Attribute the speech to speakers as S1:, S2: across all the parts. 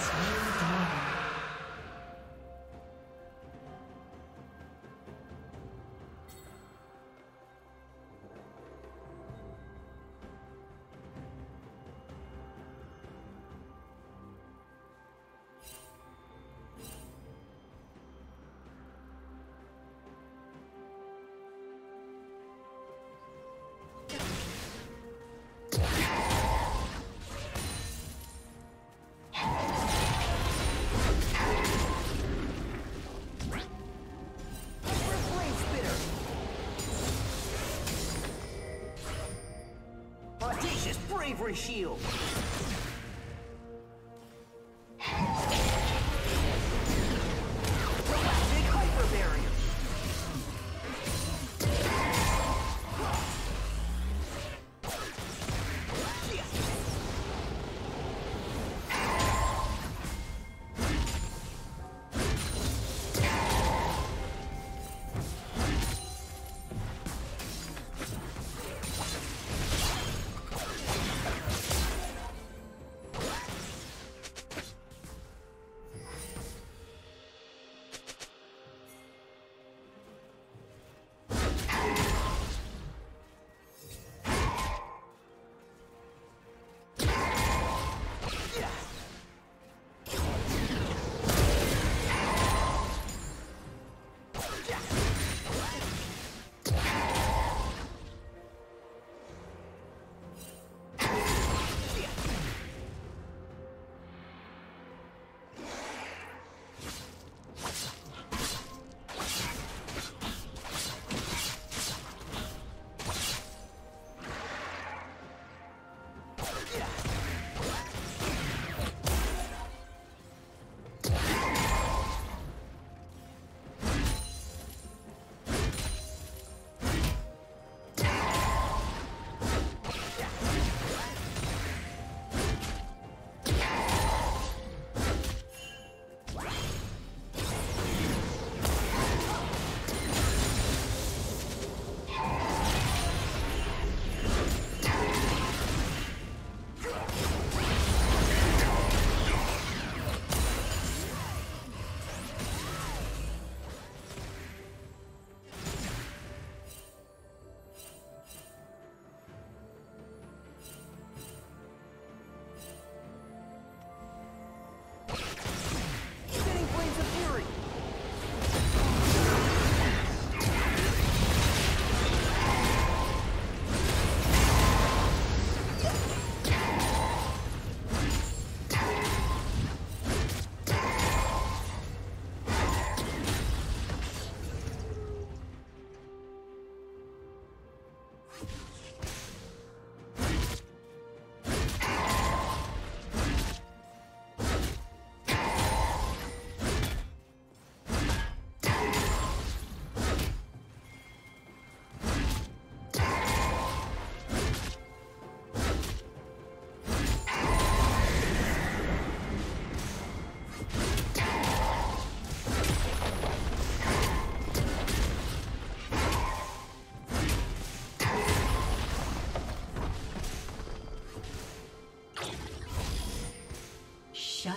S1: Team
S2: bravery shield. Shut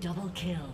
S2: Double kill.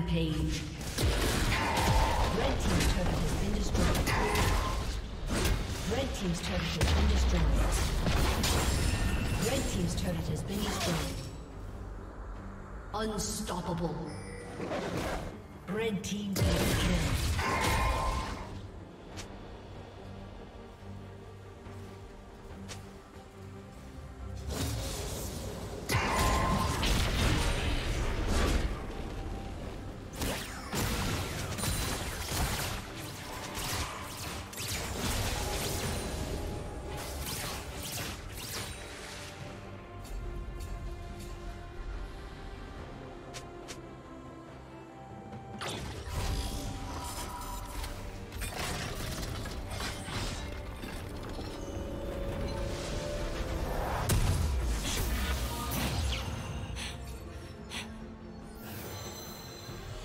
S2: Rampage. Red Team's turret has been destroyed. Red Team's turret has been destroyed. Red Team's turret has been destroyed. Unstoppable. Red Team double kill.